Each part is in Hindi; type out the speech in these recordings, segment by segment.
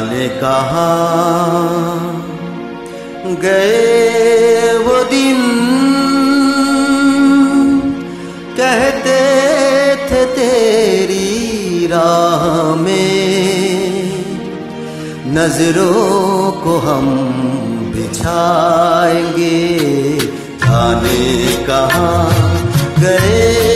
जाने कहा, गए वो दिन। कहते थे तेरी राह में, नज़रों को हम बिछाएँगे। जाने कहा, गए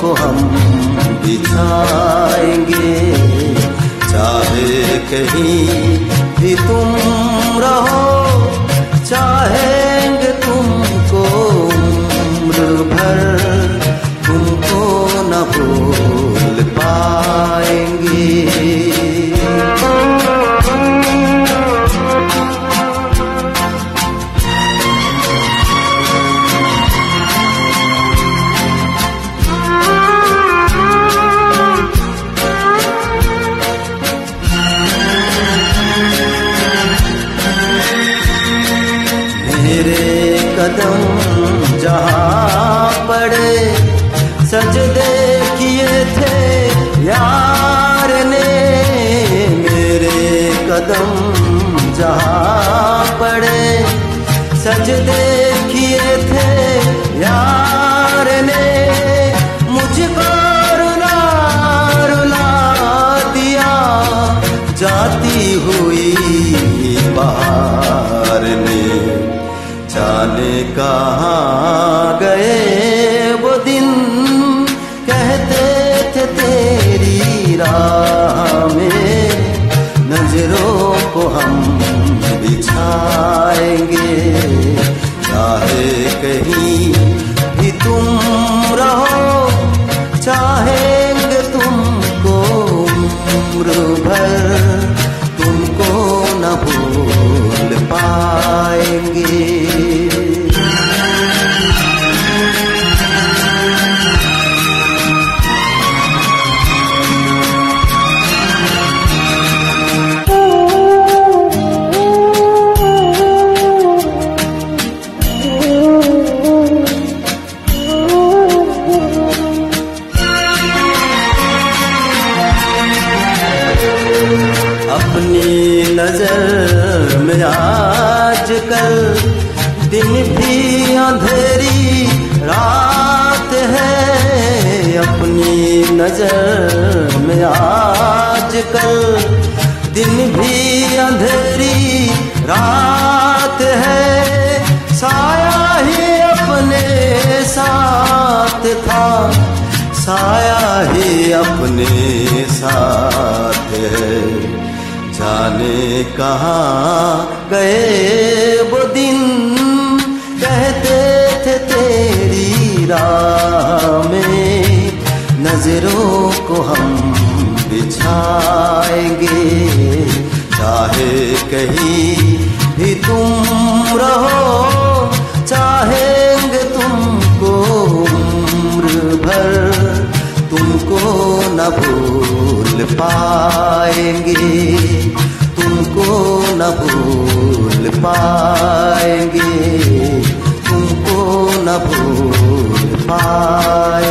को हम बिछाएँगे चाहे कहीं भी तुम रहो कदम जहाँ पड़े सजदे किए थे यार ने, मेरे कदम जहाँ पड़े सजदे किए थे यार ने, मुझको रुला रुला दिया जाती हुई जाने अपनी नज़र में आजकल दिन भी अंधेरी, रात है। अपनी नज़र में आजकल दिन भी अंधेरी, रात है। साया ही अपने साथ था, साया ही अपने साथ है। जाने कहाँ गए वो दिन? कहते थे तेरी राह में, नज़रों को हम बिछाएँगे। चाहे कहीं भी तुम रहो तुमको न भूल पाएँगे तुमको न भूल पाए